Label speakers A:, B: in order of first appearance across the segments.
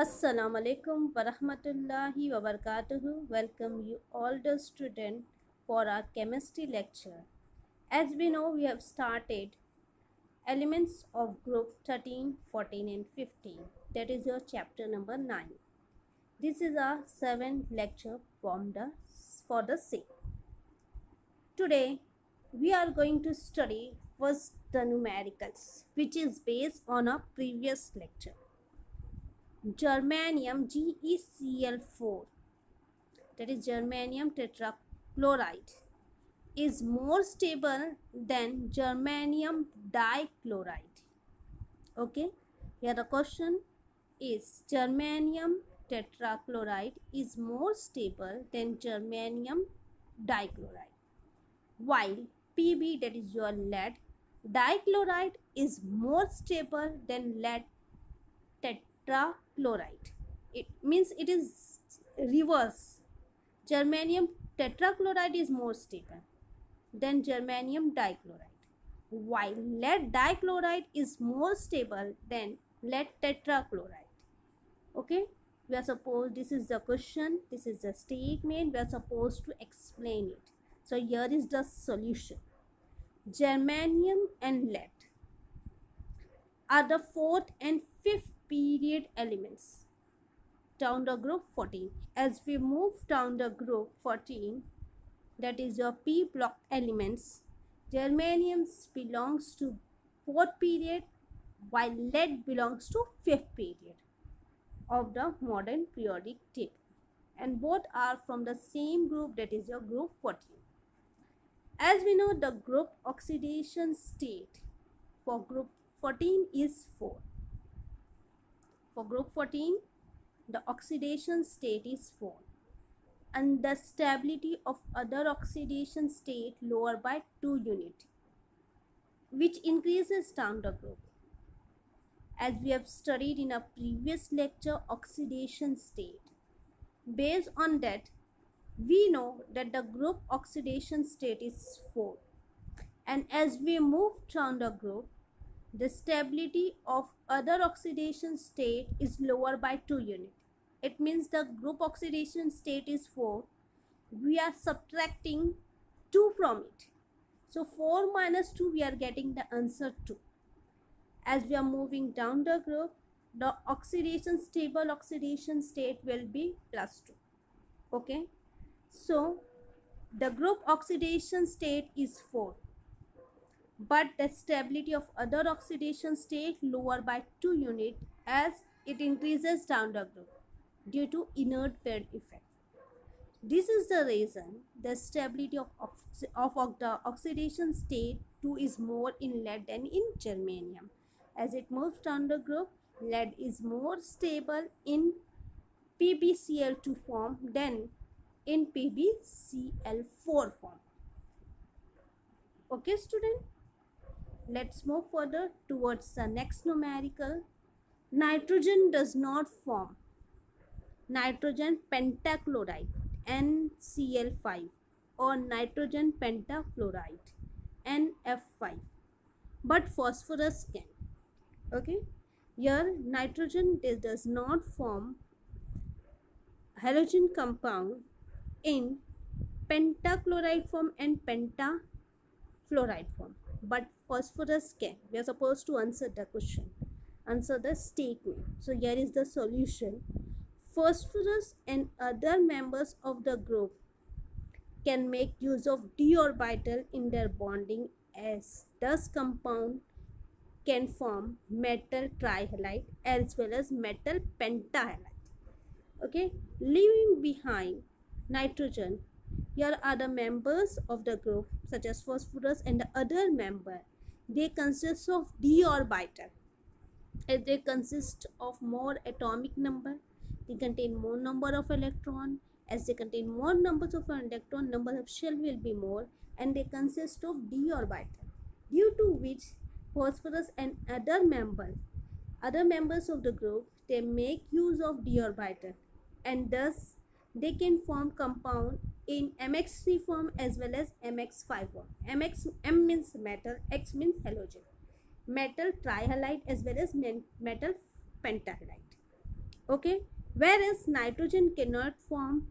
A: Assalamu alaikum warahmatullahi wabarakatuh. Welcome you all the student for our chemistry lecture. As we know, we have started elements of group 13, 14 and 15. That is your chapter number 9. This is our seventh lecture from the for the same. Today we are going to study first the numericals which is based on our previous lecture germanium GeCl4 that is germanium tetrachloride. Is more stable than germanium dichloride. Okay? Here the question is germanium tetrachloride is more stable than germanium dichloride. While Pb that is your lead dichloride is more stable than lead tetrachloride. It means it is reverse. Germanium tetrachloride is more stable than germanium dichloride. While lead dichloride is more stable than lead tetrachloride. Okay? We are supposed this is the question this is the statement. We are supposed to explain it. So here is the solution. Germanium and lead are the fourth and fifth period elements. Down the group 14 as we move down the group 14 that is your p block elements germanium belongs to fourth period while lead belongs to fifth period of the modern periodic table. And both are from the same group that is your group 14 as we know the group oxidation state for group 14 is 4 for group 14, the oxidation state is 4 and the stability of other oxidation state lower by 2 unit which increases the group. As we have studied in a previous lecture oxidation state. Based on that, we know that the group oxidation state is 4 and as we move the group the stability of other oxidation state is lower by 2 unit. It means the group oxidation state is 4. We are subtracting 2 from it. So 4 minus 2 we are getting the answer 2. As we are moving down the group, the oxidation stable oxidation state will be plus 2. Okay. So the group oxidation state is 4 but the stability of other oxidation state lower by 2 unit as it increases down the group due to inert pair effect. This is the reason the stability of, of, of the oxidation state 2 is more in lead than in germanium. As it moves down the group, lead is more stable in PbCl2 form than in PbCl4 form. Okay student? Let's move further towards the next numerical. Nitrogen does not form. Nitrogen pentachloride NCl5 or nitrogen pentafluoride NF5 but phosphorus can. Okay? Here nitrogen does not form halogen compound in pentachloride form and pentafluoride form but phosphorus can. We are supposed to answer the question. Answer the statement. So here is the solution. Phosphorus and other members of the group can make use of d orbital in their bonding as thus compound can form metal trihalide as well as metal pentahalide okay? Leaving behind nitrogen here are the members of the group such as phosphorus and the other member. They consist of d orbital. As they consist of more atomic number, they contain more number of electron. As they contain more numbers of electron, number of shell will be more and they consist of d orbital. Due to which phosphorus and other member, other members of the group, they make use of d orbital and thus they can form compound in mx3 form as well as mx5 form. Mx m means metal x means halogen. Metal trihalide as well as metal pentahalide okay? Whereas nitrogen cannot form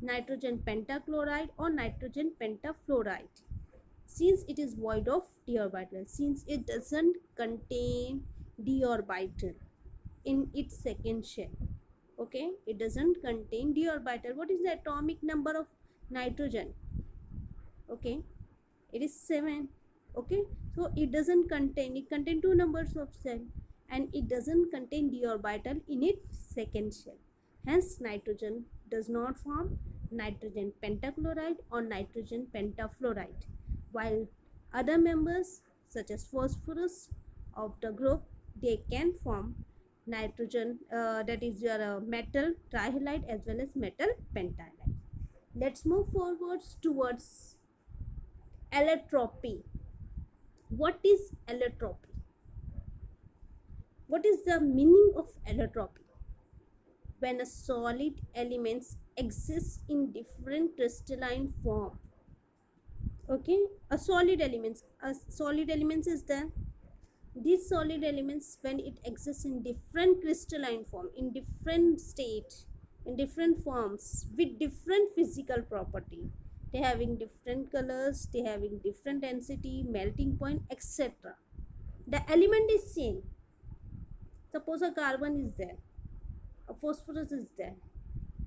A: nitrogen pentachloride or nitrogen pentafluoride. Since it is void of d orbital since it doesn't contain d orbital in its second shell okay it doesn't contain d orbital what is the atomic number of nitrogen? Okay it is 7 okay so it doesn't contain it contain two numbers of cell and it doesn't contain d orbital in its second shell hence nitrogen does not form nitrogen pentachloride or nitrogen pentafluoride while other members such as phosphorus of the group they can form nitrogen uh, that is your uh, metal trihalide as well as metal pentahalide let's move forwards towards allotropy. What is allotropy? What is the meaning of allotropy? When a solid elements exists in different crystalline form. Okay? A solid elements a solid elements is there these solid elements when it exists in different crystalline form in different state in different forms with different physical property they having different colors they having different density melting point etc the element is same. Suppose a carbon is there a phosphorus is there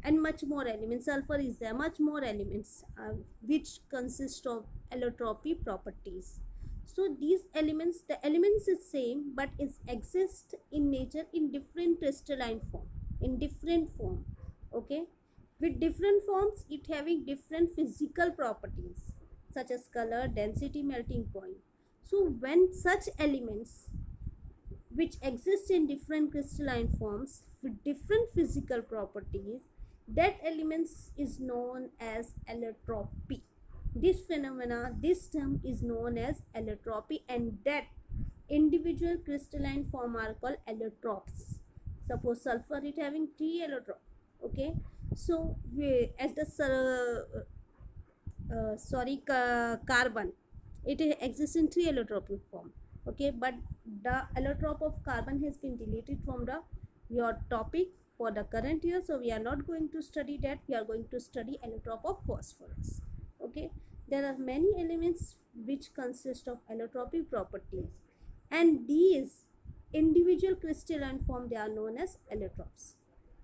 A: and much more elements sulfur is there much more elements uh, which consist of allotropy properties so these elements the elements is same but it exist in nature in different crystalline form in different form okay? With different forms it having different physical properties such as color density melting point. So when such elements which exist in different crystalline forms with different physical properties that elements is known as allotropy this phenomena this term is known as allotropy and that individual crystalline form are called allotropes suppose sulfur it having three allotrope okay? So we, as the uh, uh, sorry ca carbon it exists in three allotropic form okay? But the allotrope of carbon has been deleted from the your topic for the current year so we are not going to study that. We are going to study allotrope of phosphorus okay? There are many elements which consist of allotropic properties. And these individual crystalline form they are known as allotropes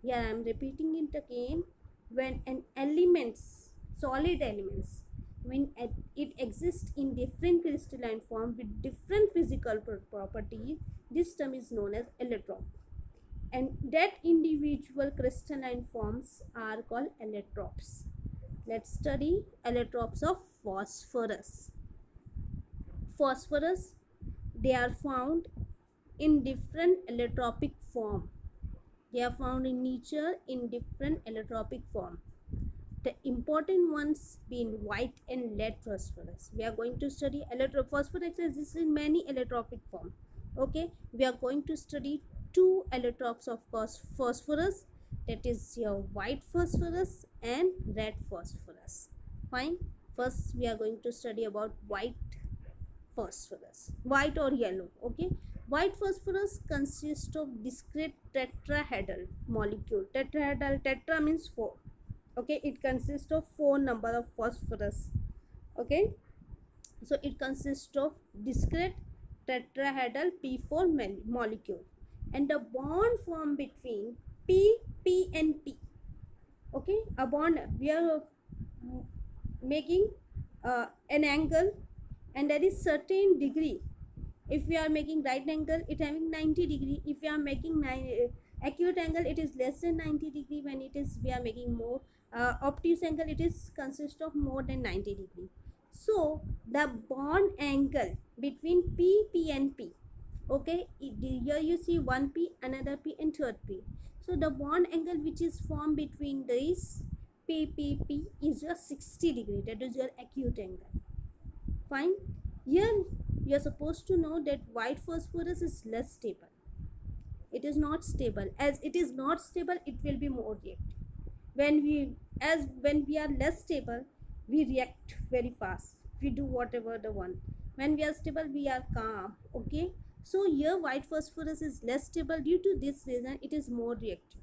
A: here i am repeating it again. When an elements solid elements when it exists in different crystalline form with different physical properties this term is known as allotrope and that individual crystalline forms are called allotropes let's study allotropes of phosphorus phosphorus they are found in different allotropic form they are found in nature in different allotropic form. The important ones being white and red phosphorus. We are going to study allotrope phosphorus exists in many allotropic form. Okay, we are going to study two allotropes of phosphorus that is your white phosphorus and red phosphorus. Fine. First, we are going to study about white phosphorus, white or yellow. Okay, White phosphorus consists of discrete tetrahedral molecule. Tetrahedral, tetra means 4. Okay, it consists of 4 number of phosphorus. Okay, so it consists of discrete tetrahedral P4 molecule and the bond formed between P, P and P. Okay, a bond we are making uh, an angle and there is certain degree. If we are making right angle it having 90 degree. If we are making nine, uh, acute angle it is less than 90 degree. When it is we are making more uh, obtuse angle it is consist of more than 90 degree. So the bond angle between p p and p. Okay here you see one p another p and third p so the bond angle which is formed between these p p p is your 60 degree that is your acute angle. Fine? Here you are supposed to know that white phosphorus is less stable. It is not stable. As it is not stable it will be more reactive. When we as when we are less stable we react very fast. We do whatever the one. When we are stable we are calm okay so here white phosphorus is less stable due to this reason it is more reactive.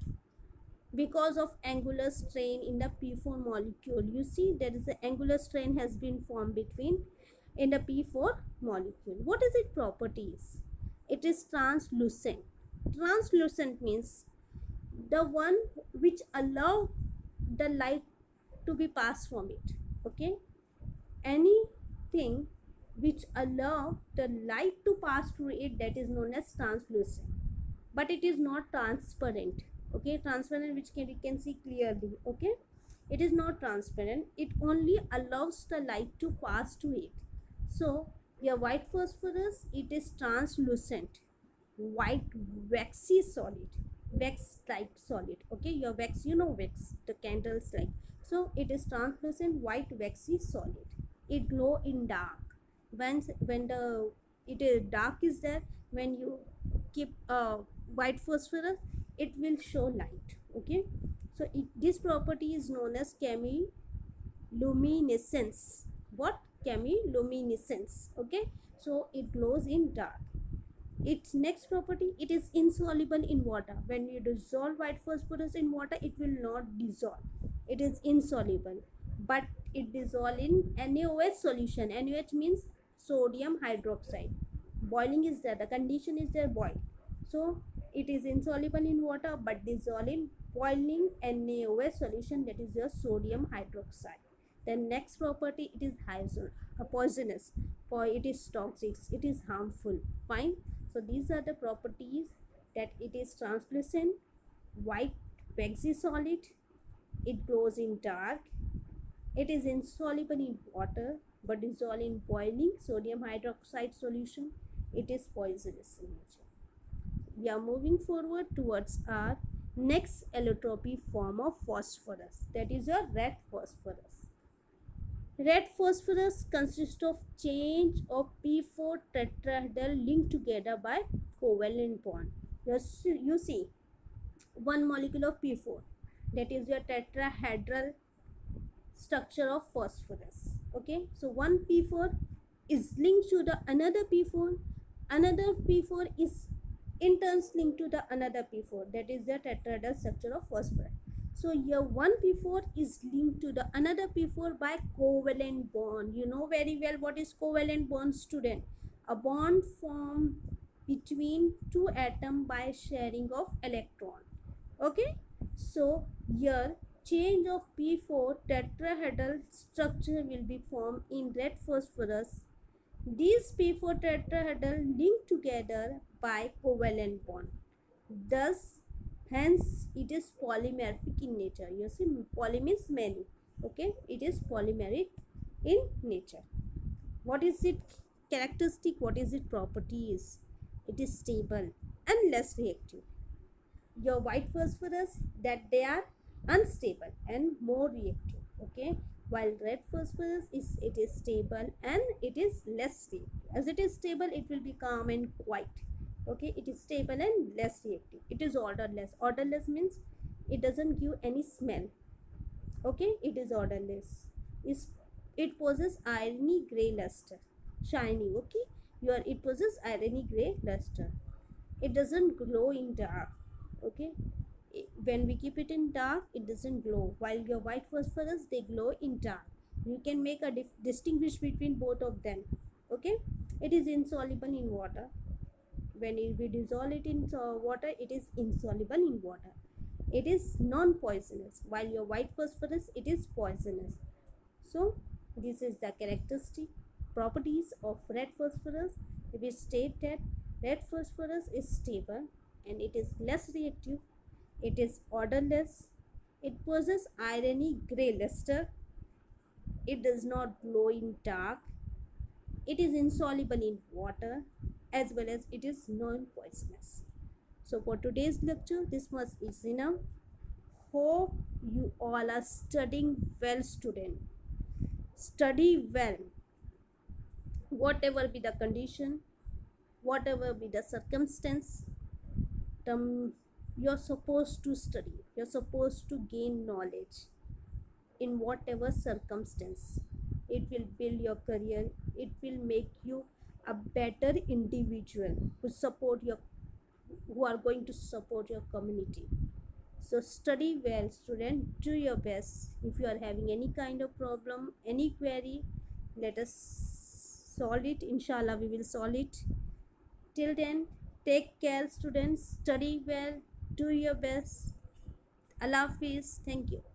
A: Because of angular strain in the p4 molecule you see there is an angular strain has been formed between in the p4 molecule. What is its properties? It is translucent. Translucent means the one which allow the light to be passed from it okay? Anything which allow the light to pass through it that is known as translucent. But it is not transparent okay? Transparent which can you can see clearly okay? It is not transparent. It only allows the light to pass to it. So your white phosphorus it is translucent. White waxy solid. Wax like solid okay? Your wax you know wax the candles like. So it is translucent white waxy solid. It glow in dark when when the it is dark is there when you keep uh, white phosphorus it will show light okay? So it, this property is known as chemiluminescence. What? Chemiluminescence okay? So it glows in dark. Its next property it is insoluble in water. When you dissolve white phosphorus in water it will not dissolve. It is insoluble but it dissolve in NaOH solution. NaOH means sodium hydroxide. Boiling is there the condition is there boil so it is insoluble in water but dissolve in boiling NaOH solution that is your sodium hydroxide. The next property it is uh, poisonous for it is toxic it is harmful. Fine. So these are the properties that it is translucent white waxy solid. It glows in dark. It is insoluble in water but dissolved in boiling sodium hydroxide solution. It is poisonous in nature. We are moving forward towards our next allotropy form of phosphorus. That is a red phosphorus. Red phosphorus consists of change of p4 tetrahedral linked together by covalent bond. Yes you see one molecule of p4 that is your tetrahedral structure of phosphorus okay? So one p4 is linked to the another p4 another p4 is in turns linked to the another p4 that is the tetrahedral structure of phosphorus. So here one p4 is linked to the another p4 by covalent bond. You know very well what is covalent bond student? A bond formed between two atoms by sharing of electron okay? So here change of p4 tetrahedral structure will be formed in red phosphorus these p4 tetrahedral link together by covalent bond. Thus, hence it is polymeric in nature. You see, poly means many. Okay, it is polymeric in nature. What is it characteristic? What is it properties? It is stable and less reactive. Your white phosphorus that they are unstable and more reactive. Okay, while red phosphorus is it is stable and it is less reactive. As it is stable, it will be calm and quiet okay? It is stable and less reactive. It is odorless. Odorless means it doesn't give any smell okay? It is odorless. Is it possesses irony gray luster. Shiny okay? Your it possesses irony gray luster. It doesn't glow in dark okay when we keep it in dark it doesn't glow. While your white phosphorus they glow in dark. You can make a distinguish between both of them okay? It is insoluble in water. When we dissolve it in uh, water it is insoluble in water. It is non-poisonous. While your white phosphorus it is poisonous. So this is the characteristic properties of red phosphorus. We state that red phosphorus is stable and it is less reactive it is odorless it possesses irony gray luster it does not glow in dark it is insoluble in water as well as it is non-poisonous. So for today's lecture, this much is enough. Hope you all are studying well student. Study well. Whatever be the condition, whatever be the circumstance, um, you're supposed to study. You're supposed to gain knowledge in whatever circumstance. It will build your career. It will make you a better individual who support your who are going to support your community. So study well student. Do your best. If you are having any kind of problem any query let us solve it. Inshallah we will solve it. Till then take care students. Study well do your best. Allah hafiz thank you